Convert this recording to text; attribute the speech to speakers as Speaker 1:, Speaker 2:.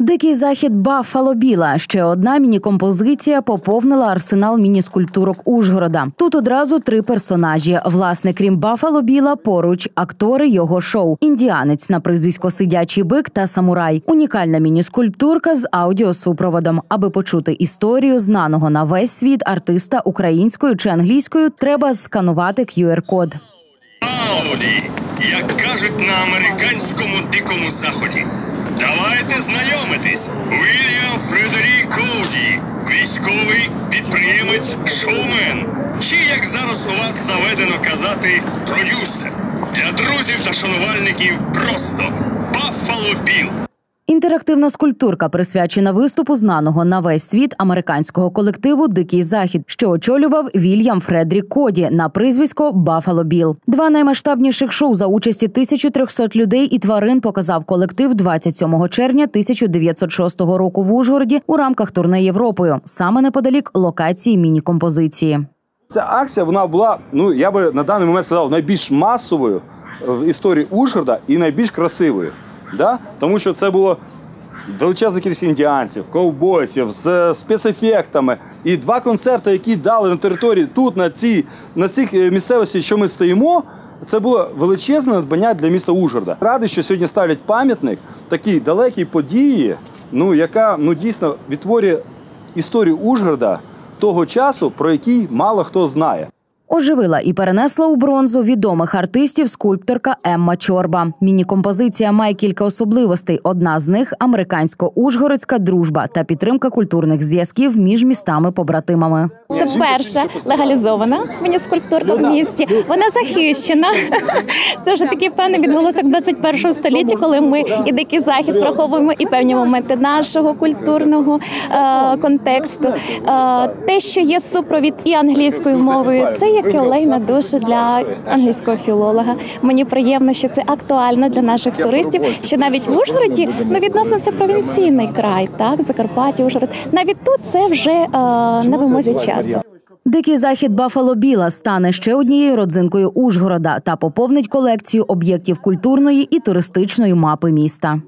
Speaker 1: Дикий захід Баффало Біла. Ще одна міні-композиція поповнила арсенал міні-скульптурок Ужгорода. Тут одразу три персонажі. Власне, крім Баффало Біла, поруч актори його шоу: індіанець на прізвисько Сидячий бик та самурай. Унікальна міні-скульптурка з аудіосупроводом. Аби почути історію знаного на весь світ артиста українською чи англійською, треба сканувати QR-код.
Speaker 2: Ауді, як кажуть на американському дикому заході. Підприємець, шоумен. Чи як зараз у вас заведено казати продюсер. Для друзів та шанувальників просто Баффало Біл.
Speaker 1: Інтерактивна скульптурка присвячена виступу знаного на весь світ американського колективу Дикий захід, що очолював Вільям Фредрік Коді на прізвисько Баффало Біл. Два наймасштабніших шоу за участі 1300 людей і тварин показав колектив 27 червня 1906 року в Ужгороді у рамках турне Європою, саме неподалік локації міні-композиції.
Speaker 3: Ця акція вона була, ну я би на даний момент сказав, найбільш масовою в історії Ужгорода і найбільш красивою. Да? Тому що це було величезна кількість індіанців, ковбойців з е, спецефектами. І два концерти, які дали на території тут, на цій на цих е, місцевості, що ми стоїмо. Це було величезне надбання для міста Ужгорода. Радий, що сьогодні ставлять пам'ятник такій далекій події, ну яка ну дійсно відтворює історію Ужгорода того часу, про який мало хто знає.
Speaker 1: Оживила і перенесла у бронзу відомих артистів скульпторка Емма Чорба. Міні-композиція має кілька особливостей. Одна з них американсько-ужгородська дружба та підтримка культурних зв'язків між містами-побратимами.
Speaker 4: Це перша легалізована міні-скульптурка в місті. Вона захищена. Це вже такий певний відголосок 21 століття, коли ми і дикий захід враховуємо і певні моменти нашого культурного е, контексту. Е, те, що є супровід і англійською мовою, це як олей на душу для англійського філолога. Мені приємно, що це актуально для наших туристів. Що навіть в Ужгороді ну відносно це провінційний край, так Закарпаття, Ужгород. Навіть тут це вже е, на вимозі часу.
Speaker 1: Дикий захід Бафало Біла стане ще однією родзинкою Ужгорода та поповнить колекцію об'єктів культурної і туристичної мапи міста.